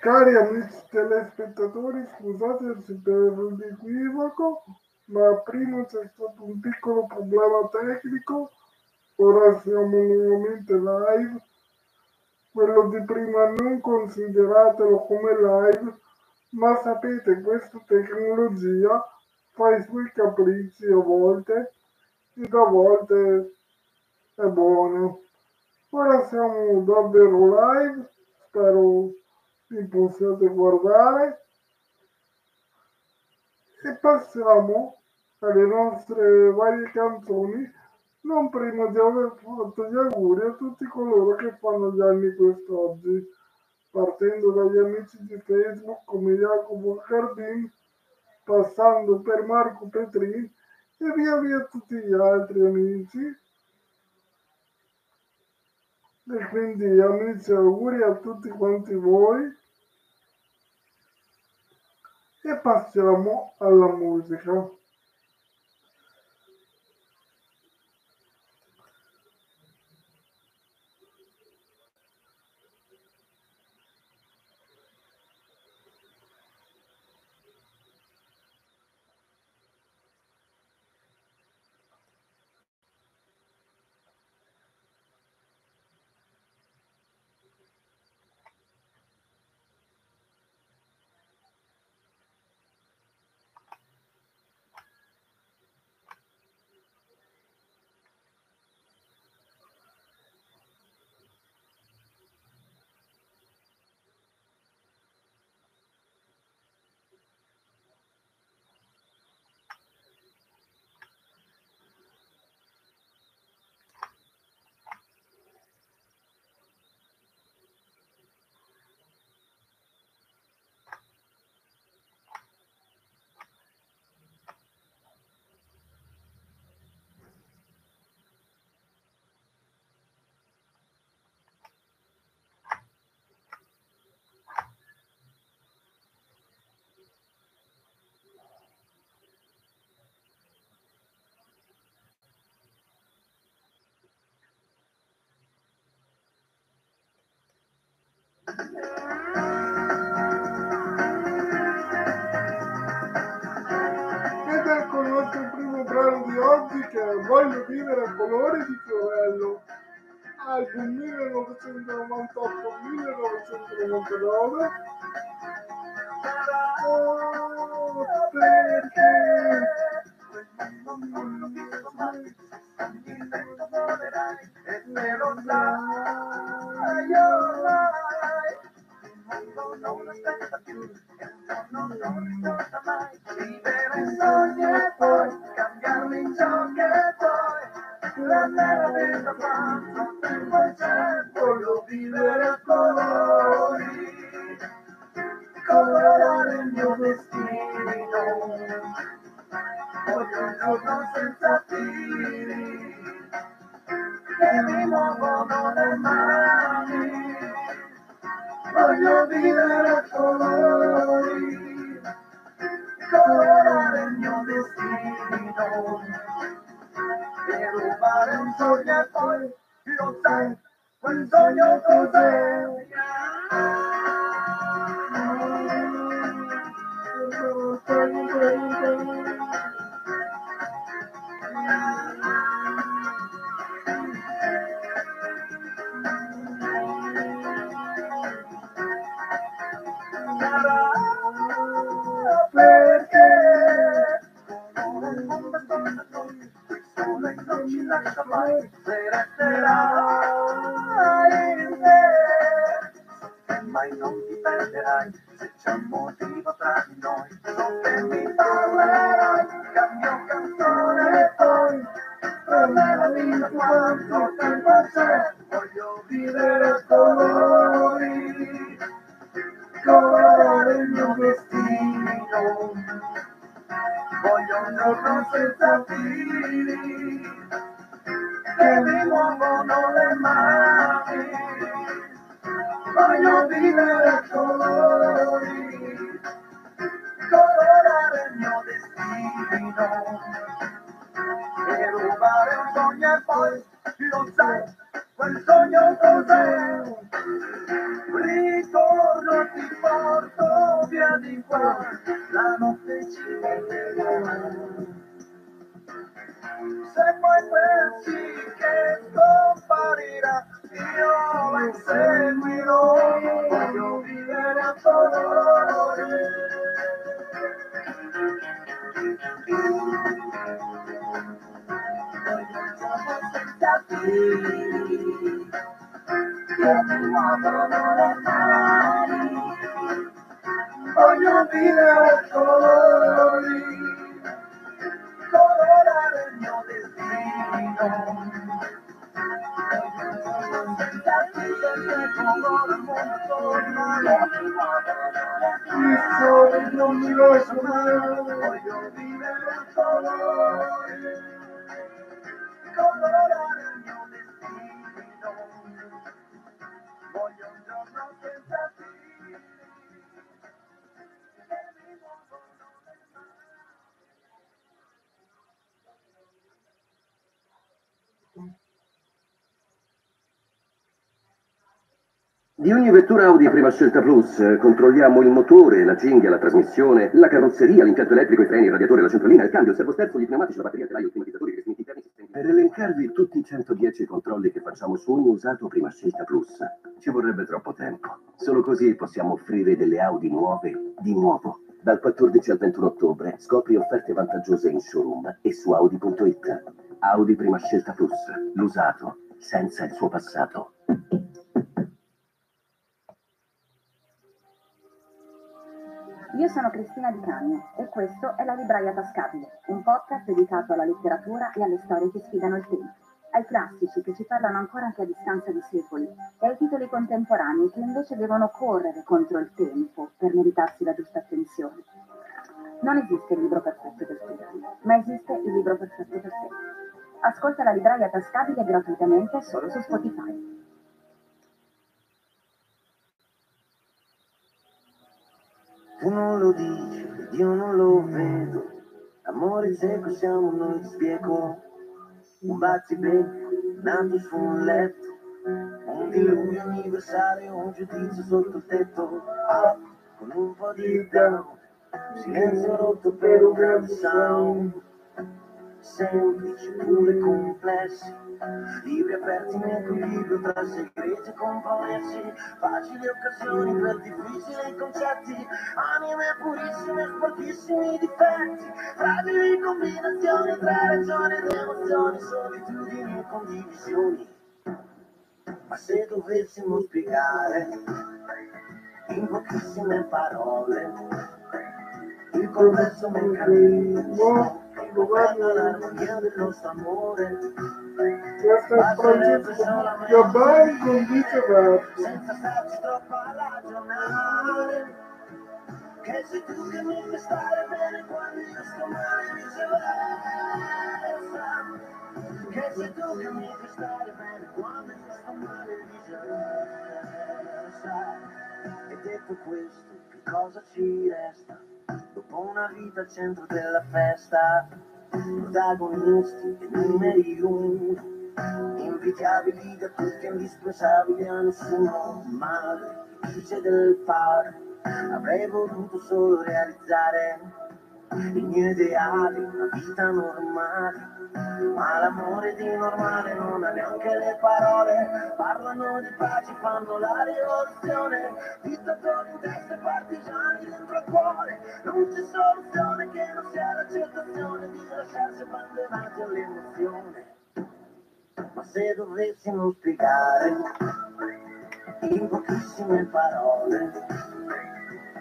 Cari amici telespettatori, scusate per l'equivoco, ma prima c'è stato un piccolo problema tecnico, ora siamo nuovamente live. Quello di prima non consideratelo come live, ma sapete, questa tecnologia fa i suoi capricci a volte ed a volte è buono. Ora siamo davvero live, spero vi possiate guardare e passiamo alle nostre varie canzoni non prima di aver fatto gli auguri a tutti coloro che fanno gli anni quest'oggi partendo dagli amici di Facebook come Jacopo Cardin passando per Marco Petrin e via via tutti gli altri amici. E quindi amici auguri a tutti quanti voi e passiamo alla musica. Ed ecco il nostro primo brano di oggi che è Voglio vivere a colori di Fiorello, album 1998-1999. Oh, perché? E me lo dai ormai il mondo non aspetta da quanto tempo c'è, voglio vivere a colori, colorare il mio destino. Voglio un giorno senza fili che mi muovono le mani. Voglio vivere a colori, colorare il mio destino. E rubare un sogno di qua, la notte ci vedrà. Se poi pensi che scomparirà, io la inseguirò, voglio vivere a dolore. Senza te, che mi muovono le mani, voglio vivere a colori, colorare Di ogni vettura Audi prima scelta Plus controlliamo il motore, la cinghia, la trasmissione, la carrozzeria, l'impianto elettrico, i freni, il radiatore, la centralina, il cambio, il servosterzo, gli pneumatici, la batteria, il telaio, i climatizzatori, i rivestimenti interni. Per elencarvi tutti i 110 controlli che facciamo su ogni usato prima scelta Plus, ci vorrebbe troppo tempo. Solo così possiamo offrire delle Audi nuove di nuovo. Dal 14 al 21 ottobre scopri offerte vantaggiose in showroom e su Audi.it. Audi prima scelta Plus, l'usato senza il suo passato. Io sono Cristina Di Cagno e questo è La Libraia Tascabile, un podcast dedicato alla letteratura e alle storie che sfidano il tempo, ai classici che ci parlano ancora anche a distanza di secoli e ai titoli contemporanei che invece devono correre contro il tempo per meritarsi la giusta attenzione. Non esiste il libro perfetto per tutti, ma esiste il libro perfetto per te. Ascolta La Libraia Tascabile gratuitamente solo su Spotify. Tu non lo dici, ed io non lo vedo. Amore secco siamo noi, ti spiego. Un battibecco nato su un letto. Un diluvio universale, un giudizio sotto il tetto. Ah, con un po' di down. Silenzio rotto per un grande sound. Semplici pure complessi. Libri aperti nell'equilibrio tra segreti e compromessi. Facili occasioni per difficili concetti. Anime purissime, sporchissimi difetti. Fragili combinazioni tra ragione ed emozioni. Solitudini e condivisioni. Ma se dovessimo spiegare in pochissime parole il complesso meccanismo che governa l'armonia del nostro amore È Francesco troppo a ragionare che sei tu che mi fai stare bene quando io sto male viceversa che sei tu che mi fai stare bene quando io sto male viceversa e detto questo che cosa ci resta dopo una vita al centro della festa protagonisti numeri uno invidiabili da tutti, indispensabili a nessuno, ma dice del fare, avrei voluto solo realizzare i miei ideali, una vita normale, ma l'amore di normale non ha neanche le parole, parlano di pace, fanno la rivoluzione, dittatori in testa e partigiani dentro il cuore, non c'è soluzione che non sia l'accettazione di lasciarsi abbandonati all'emozione. Ma se dovessimo spiegare in pochissime parole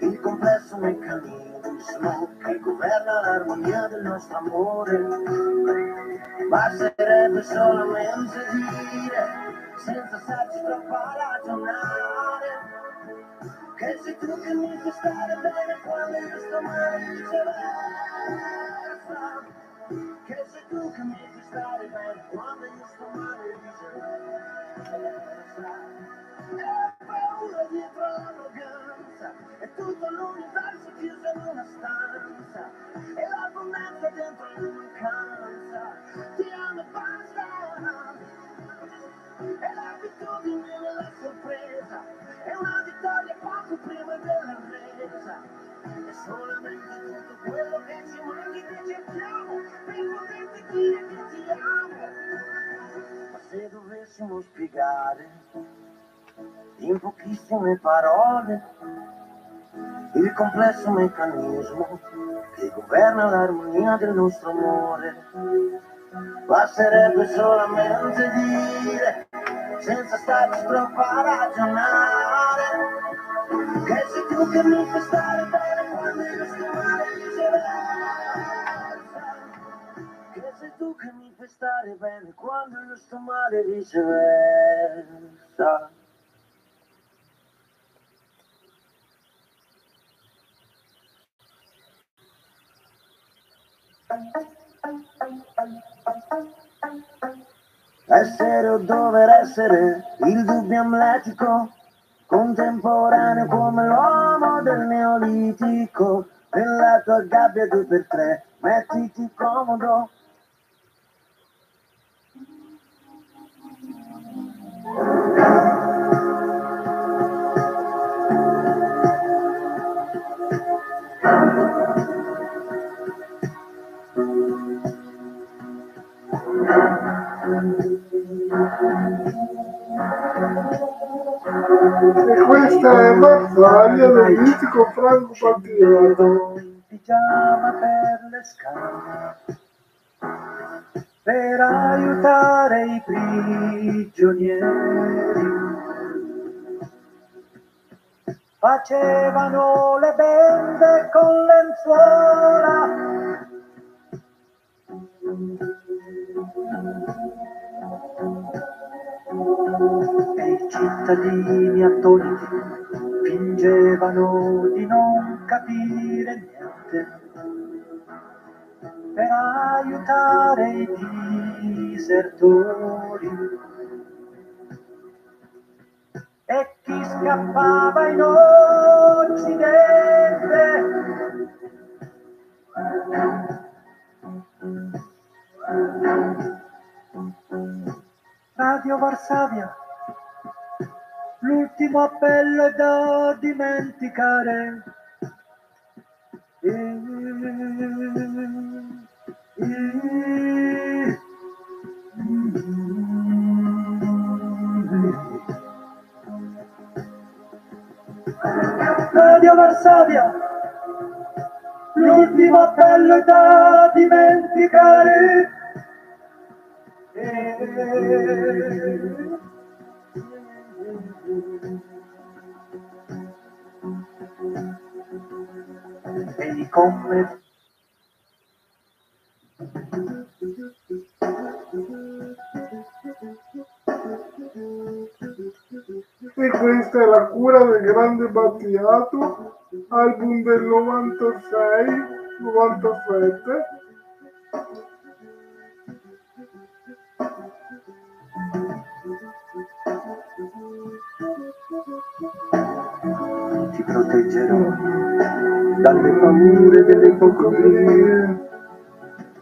il complesso meccanismo che governa l'armonia del nostro amore, basterebbe solamente dire, senza starci troppo a ragionare, che sei tu che mi fai stare bene quando io sto male viceversa. Che sei tu che mi fai stare bene quando io sto male viceversa la paura dietro l'arroganza è tutto l'universo chiuso in una stanza. L'abbondanza dentro l'unicanza ti amo e basta. È l'abitudine nella sorpresa. È una vittoria poco prima della resa. È solamente tutto quello che ci manchi che cerchiamo per poterti dire che ti amo ma se dovessimo spiegare in pochissime parole il complesso meccanismo che governa l'armonia del nostro amore. Basterebbe solamente dire, senza starci troppo a ragionare, che sei tu che mi fai stare bene quando io sto male viceversa. Che sei tu che mi fai stare bene quando io sto male viceversa. Essere o dover essere il dubbio amletico, contemporaneo come l'uomo del neolitico. Nella tua gabbia due per tre, mettiti comodo. Mazzaglia del mitico Franco Battiato. in pigiama per le scale per aiutare i prigionieri. Facevano le bende con lenzuola. E i cittadini attoniti fingevano di non capire niente per aiutare i disertori. E chi scappava in Occidente Radio Varsavia, l'ultimo appello è da dimenticare. E- e- Radio Varsavia, l'ultimo appello è da dimenticare. E E questa è la cura del grande Battiato, album del 96-97. Ti proteggerò dalle paure delle ipocrisie,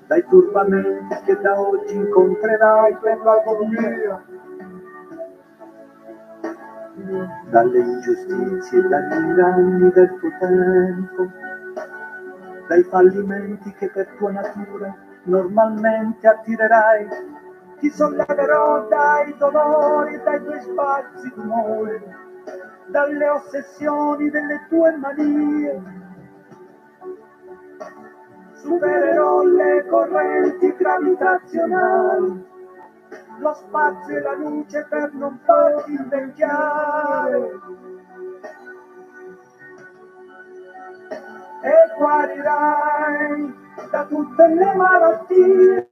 dai turbamenti che da oggi incontrerai per la via, dalle ingiustizie e dagli inganni del tuo tempo, dai fallimenti che per tua natura normalmente attirerai. Ti solleverò dai dolori dai tuoi spazi d'umore, dalle ossessioni delle tue manie. Supererò le correnti gravitazionali, lo spazio e la luce per non farti invecchiare. E guarirai da tutte le malattie,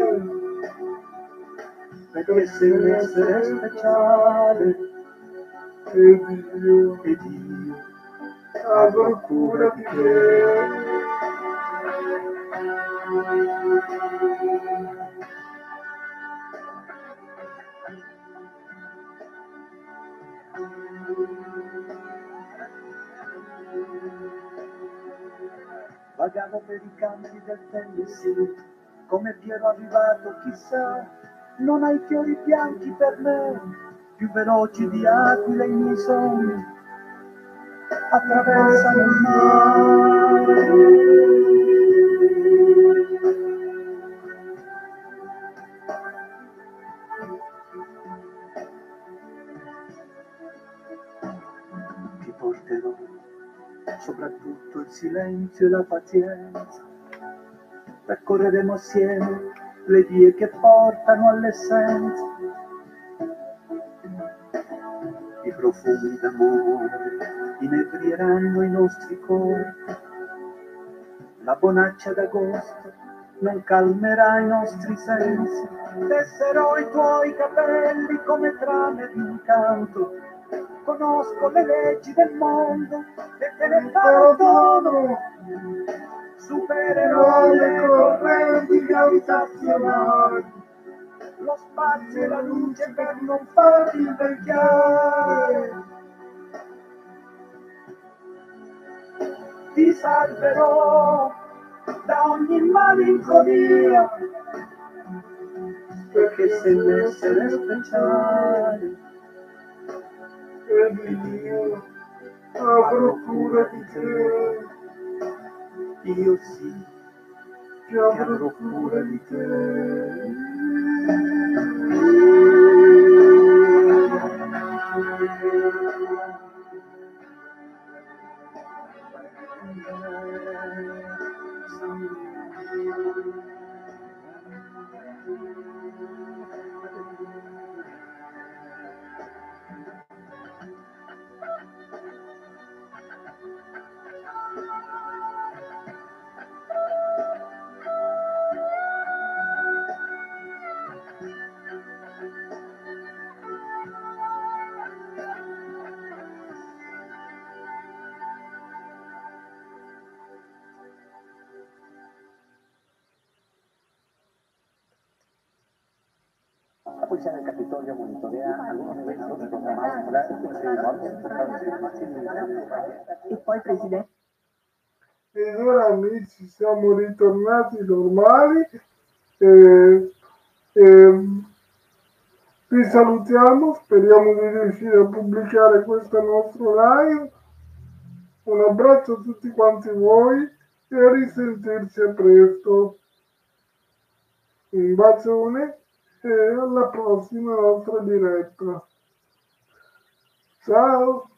perché sei un essere speciale E Dio ed io avrò cura di te. Vagavo per i campi del Tennessee, come vi ero arrivato chissà, non hai fiori bianchi per me, più veloci di aquile i miei sogni attraversano il mare. Ti porterò soprattutto il silenzio e la pazienza, percorreremo assieme le vie che portano all'essenza profumi d'amore inebrieranno i nostri corpi. La bonaccia d'agosto non calmerà i nostri sensi. Tesserò i tuoi capelli come trame di un canto. Conosco le leggi del mondo e te ne farò dono. Supererò le correnti gravitazionali. Lo spazio e la luce per non farti invecchiare. Ti salverò da ogni malinconia perché sei un essere speciale ed io avrò cura di te, io sì che avrò cura di te. Thank you. Policía del Capitolio monitorea algunos eventos programados por la E poi, Presidente, Ed ora amici siamo ritornati normali e, e vi salutiamo, speriamo di riuscire a pubblicare questo nostro live. Un abbraccio a tutti quanti voi e a risentirci a presto. Un bacione e alla prossima nostra diretta. Ciao!